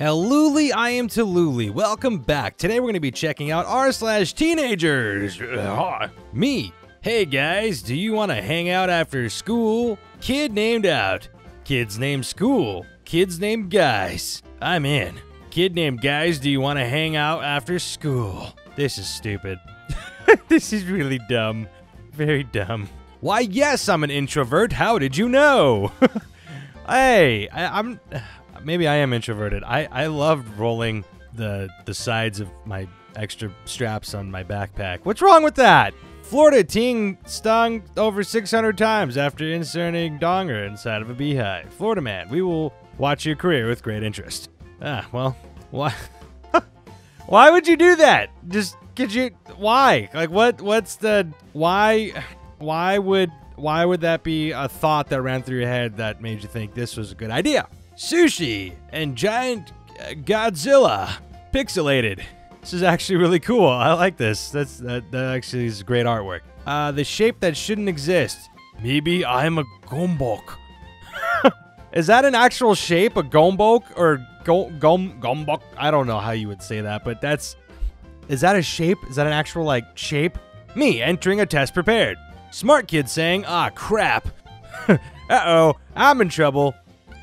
Helluli, I am Taluli. Welcome back. Today we're going to be checking out r slash teenagers. Me. Hey guys, do you want to hang out after school? Kid named out. Kids named school. Kids named guys. I'm in. Kid named guys, do you want to hang out after school? This is stupid. this is really dumb. Very dumb. Why, yes, I'm an introvert. How did you know? hey, I, I'm maybe I am introverted. I I love rolling the the sides of my extra straps on my backpack. What's wrong with that? Florida teen stung over 600 times after inserting donger inside of a beehive. Florida man, we will watch your career with great interest. Ah, well, why? why would you do that? Just could you? Why? Like, what? What's the why? Why would why would that be a thought that ran through your head that made you think this was a good idea? Sushi and giant uh, Godzilla pixelated. This is actually really cool. I like this. That's that, that actually is great artwork. Uh, the shape that shouldn't exist. Maybe I'm a gömböc. is that an actual shape, a gombok or go, gom gombok? I don't know how you would say that, but that's is that a shape? Is that an actual like shape? Me entering a test prepared. Smart kid saying, "Ah, crap." Uh-oh, I'm in trouble.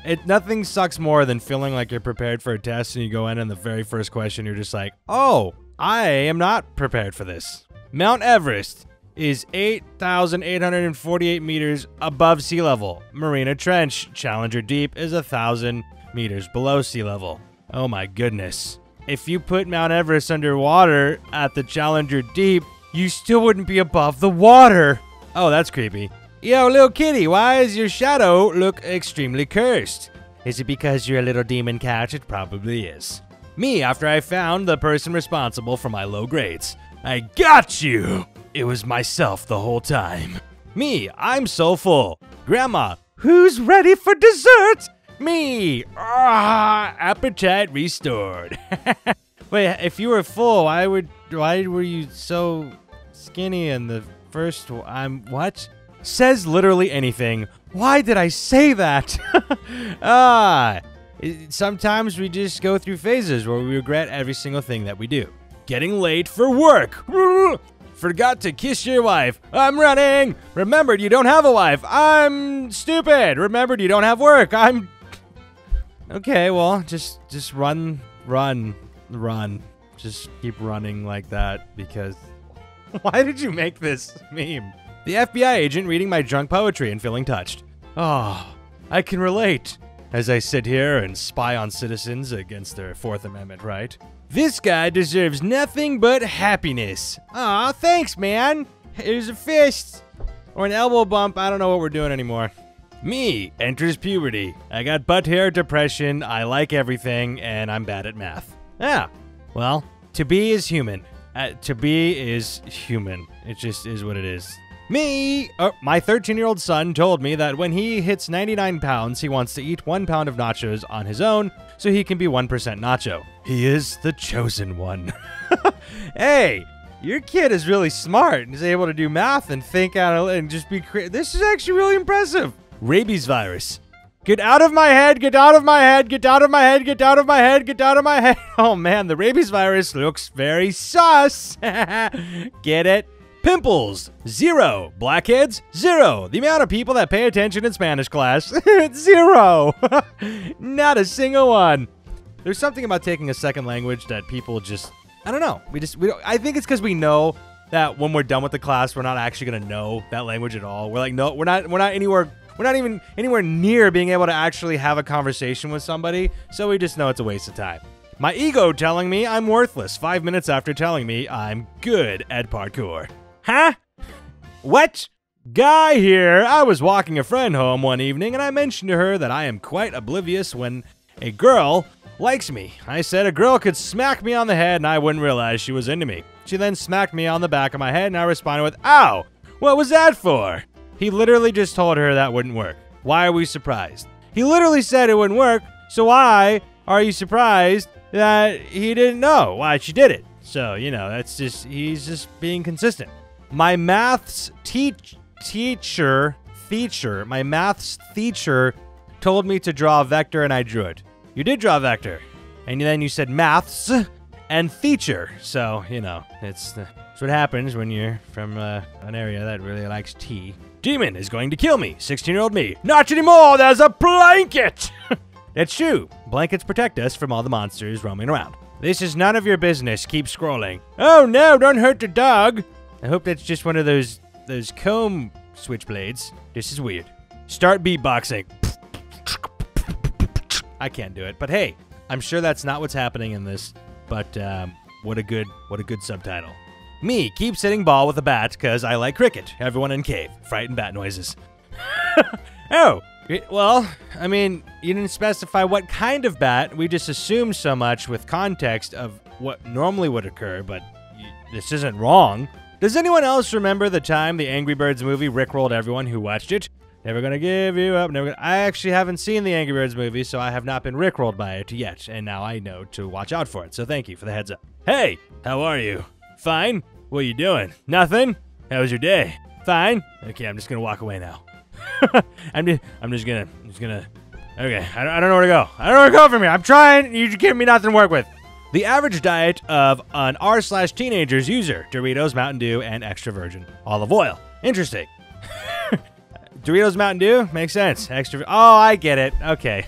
It nothing sucks more than feeling like you're prepared for a test and you go in and the very first question you're just like, "Oh, I am not prepared for this." Mount Everest is 8,848 meters above sea level. Mariana Trench, Challenger Deep, is a thousand meters below sea level. Oh my goodness. If you put Mount Everest underwater at the Challenger Deep, you still wouldn't be above the water. Oh, that's creepy. Yo, little kitty, why does your shadow look extremely cursed? Is it because you're a little demon cat? It probably is. Me, after I found the person responsible for my low grades. I got you! It was myself the whole time. Me, I'm so full. Grandma, who's ready for dessert? Me! Ah, appetite restored. Wait, if you were full, why would why were you so skinny in the first one? I'm what? Says literally anything. Why did I say that? ah, it- sometimes we just go through phases where we regret every single thing that we do. Getting late for work. Forgot to kiss your wife. I'm running. Remembered you don't have a wife. I'm stupid. Remembered you don't have work. I'm Okay, well, just just run, run, run. Just keep running like that because why did you make this meme? The FBI agent reading my drunk poetry and feeling touched. Oh, I can relate as I sit here and spy on citizens against their Fourth Amendment right. This guy deserves nothing but happiness. Aw, thanks, man. Here's a fist. Or an elbow bump. I don't know what we're doing anymore. Me enters puberty. I got butt hair depression, I like everything, and I'm bad at math. Yeah. Well, to be is human. Uh, to be is human. It just is what it is. Me! Oh, my 13 year old son told me that when he hits 99 pounds, he wants to eat one pound of nachos on his own so he can be 1% nacho. He is the chosen one. hey! Your kid is really smart and is able to do math and think out and just be cre- This is actually really impressive. Rabies virus. Get out of my head, get out of my head, get out of my head, get out of my head, get out of my head. Oh man, the rabies virus looks very sus. get it? Pimples, zero. Blackheads, zero. The amount of people that pay attention in Spanish class, zero. Not a single one. There's something about taking a second language that people just I don't know. We just we don't I think it's cuz we know that when we're done with the class, we're not actually going to know that language at all. We're like no, we're not we're not anywhere we're not even anywhere near being able to actually have a conversation with somebody, so we just know it's a waste of time. My ego telling me I'm worthless 5 minutes after telling me I'm good at parkour. Huh? What? Guy here. I was walking a friend home one evening and I mentioned to her that I am quite oblivious when a girl likes me. I said a girl could smack me on the head and I wouldn't realize she was into me. She then smacked me on the back of my head and I responded with, Ow! What was that for? He literally just told her that wouldn't work. Why are we surprised? He literally said it wouldn't work, so why are you surprised that he didn't know why she did it? So, you know, that's just, he's just being consistent. My maths teach teacher, teacher, my maths teacher told me to draw a vector and I drew it. You did draw a vector. and then you said maths and feature. So, you know, it's, uh, it's what happens when you're from uh, an area that really likes tea. Demon is going to kill me. 16 year old me. Not anymore. There's a blanket. it's true. Blankets protect us from all the monsters roaming around. This is none of your business. Keep scrolling. Oh no, don't hurt the dog. I hope that's just one of those those comb switchblades. This is weird. Start beatboxing. I can't do it, but hey, I'm sure that's not what's happening in this. But um, what a good what a good subtitle. Me keep sitting ball with a bat because I like cricket. Everyone in cave. Frightened bat noises. oh, well, I mean, you didn't specify what kind of bat. We just assumed so much with context of what normally would occur, but this isn't wrong. Does anyone else remember the time the Angry Birds movie rickrolled everyone who watched it? Never gonna give you up. Never. Gonna, I actually haven't seen the Angry Birds movie, so I have not been rickrolled by it yet, and now I know to watch out for it. So thank you for the heads up. Hey, how are you? Fine. What are you doing? Nothing. How was your day? Fine. Okay, I'm just gonna walk away now. I'm just, I'm just gonna, I'm just gonna. Okay, I don't, I don't know where to go. I don't know where to go from here. I'm trying. You give me nothing to work with. The average diet of an r slash teenagers user: Doritos, Mountain Dew, and extra virgin olive oil. Interesting. Doritos, Mountain Dew makes sense. Extra. Oh, I get it. Okay.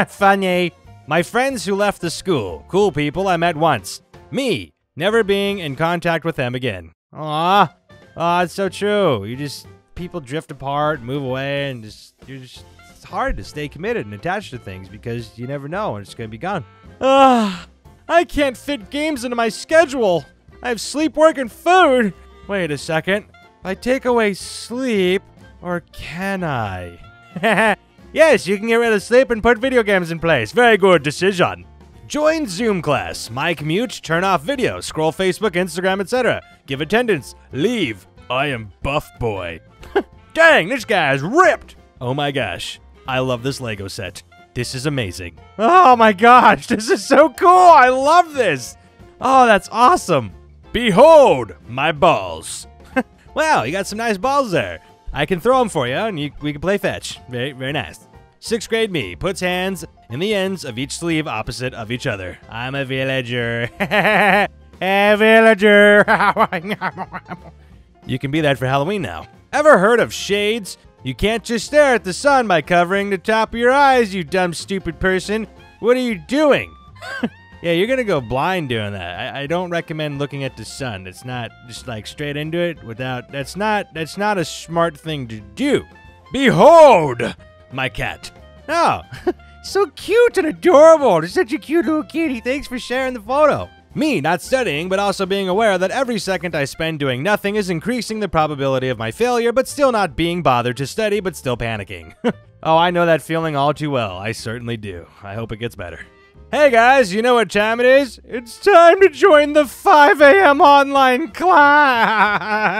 Funny. My friends who left the school, cool people I met once. Me, never being in contact with them again. Aw. Aw, it's so true. You just people drift apart, move away, and just you're just it's hard to stay committed and attached to things because you never know when it's gonna be gone. Ah, I can't fit games into my schedule. I have sleep, work, and food. Wait a second. I take away sleep, or can I? yes, you can get rid of sleep and put video games in place. Very good decision. Join Zoom class. Mic mute, turn off video, scroll Facebook, Instagram, etc. Give attendance, leave. I am Buff Boy. Dang, this guy is ripped! Oh my gosh, I love this Lego set. This is amazing. Oh my gosh, this is so cool! I love this! Oh, that's awesome! Behold, my balls! wow, you got some nice balls there. I can throw them for you, and you, we can play fetch. Very, very nice. Sixth grade me puts hands in the ends of each sleeve opposite of each other. I'm a villager. a villager. you can be that for Halloween now. Ever heard of shades? You can't just stare at the sun by covering the top of your eyes, you dumb, stupid person. What are you doing? yeah, you're gonna go blind doing that. I, I, don't recommend looking at the sun. It's not just like straight into it without. That's not. That's not a smart thing to do. Behold, my cat. Oh, so cute and adorable. Such a cute little kitty. Thanks for sharing the photo. Me not studying, but also being aware that every second I spend doing nothing is increasing the probability of my failure, but still not being bothered to study, but still panicking. oh, I know that feeling all too well. I certainly do. I hope it gets better. Hey guys, you know what time it is? It's time to join the 5 a.m. online class.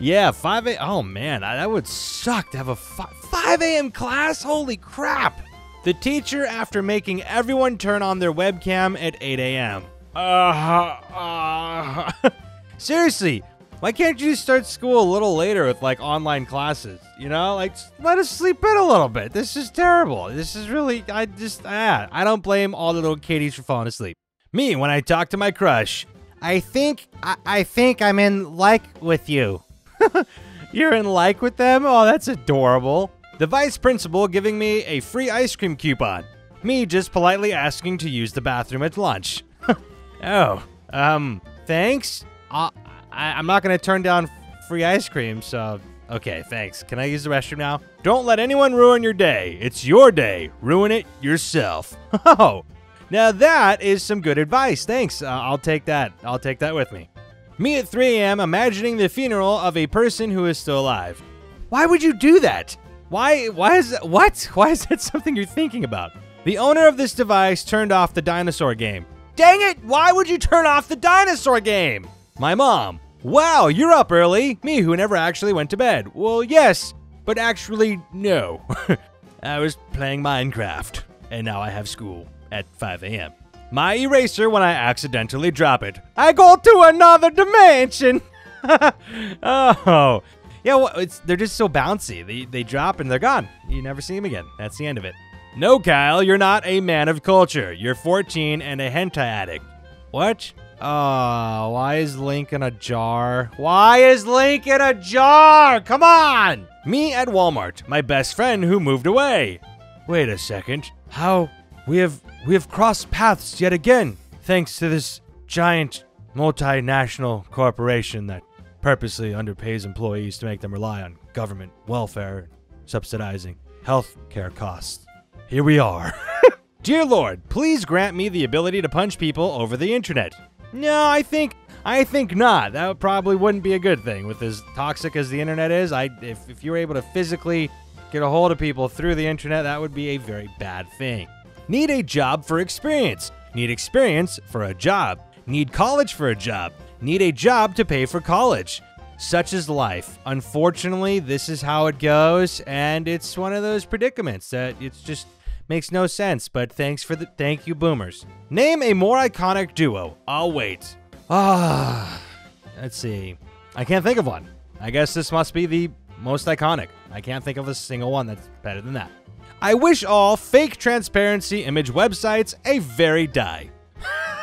Yeah, 5 a. Oh man, that would suck to have a 5 a.m. class. Holy crap! The teacher, after making everyone turn on their webcam at 8 a.m. Uh, uh. Seriously, why can't you start school a little later with like online classes? You know, like let us sleep in a little bit. This is terrible. This is really, I just, ah, I don't blame all the little kiddies for falling asleep. Me, when I talk to my crush, I think, I, I think I'm in like with you. You're in like with them? Oh, that's adorable. The vice principal giving me a free ice cream coupon. Me just politely asking to use the bathroom at lunch. Oh, um, thanks. Uh, I, I'm not gonna turn down free ice cream, so okay, thanks. Can I use the restroom now? Don't let anyone ruin your day. It's your day. Ruin it yourself. Oh, now that is some good advice. Thanks. Uh, I'll take that. I'll take that with me. Me at 3 a.m. imagining the funeral of a person who is still alive. Why would you do that? Why? Why is? What? Why is that something you're thinking about? The owner of this device turned off the dinosaur game. Dang it! Why would you turn off the dinosaur game? My mom. Wow, you're up early. Me, who never actually went to bed. Well, yes, but actually, no. I was playing Minecraft, and now I have school at 5 a.m. My eraser when I accidentally drop it. I go to another dimension! oh. Yeah, well, it's, they're just so bouncy. They, they drop and they're gone. You never see them again. That's the end of it. No, Kyle, you're not a man of culture. You're 14 and a hentai addict. What? Oh, why is Link in a jar? Why is Link in a jar? Come on! Me at Walmart, my best friend who moved away. Wait a second. How? We have we have crossed paths yet again, thanks to this giant multinational corporation that purposely underpays employees to make them rely on government welfare subsidizing health care costs. Here we are. Dear Lord, please grant me the ability to punch people over the internet. No, I think I think not. That probably wouldn't be a good thing with as toxic as the internet is. I if, if you were able to physically get a hold of people through the internet, that would be a very bad thing. Need a job for experience. Need experience for a job. Need college for a job. Need a job to pay for college. Such is life. Unfortunately, this is how it goes, and it's one of those predicaments that it's just makes no sense. But thanks for the thank you, boomers. Name a more iconic duo. I'll wait. Ah, let's see. I can't think of one. I guess this must be the most iconic. I can't think of a single one that's better than that. I wish all fake transparency image websites a very die.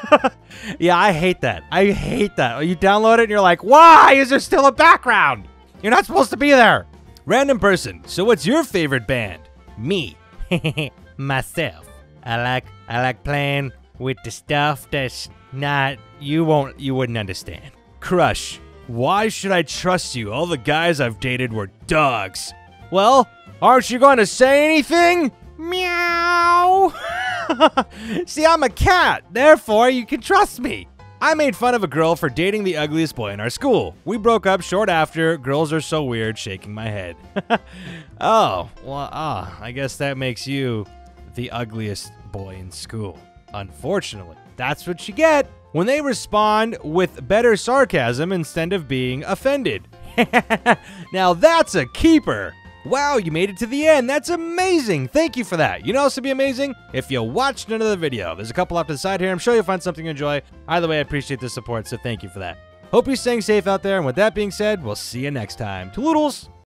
yeah, I hate that. I hate that. You download it and you're like, why is there still a background? You're not supposed to be there. Random person. So what's your favorite band? Me. Myself. I like I like playing with the stuff that's not you won't you wouldn't understand. Crush. Why should I trust you? All the guys I've dated were dogs. Well, aren't you going to say anything? Meow. See, I'm a cat, therefore you can trust me. I made fun of a girl for dating the ugliest boy in our school. We broke up short after. Girls are so weird, shaking my head. oh, well, ah, I guess that makes you the ugliest boy in school. Unfortunately, that's what you get when they respond with better sarcasm instead of being offended. now that's a keeper. Wow, you made it to the end. That's amazing. Thank you for that. You know also be amazing? If you watched another video. There's a couple off to the side here. I'm sure you'll find something to enjoy. Either way, I appreciate the support, so thank you for that. Hope you're staying safe out there, and with that being said, we'll see you next time. Toodles!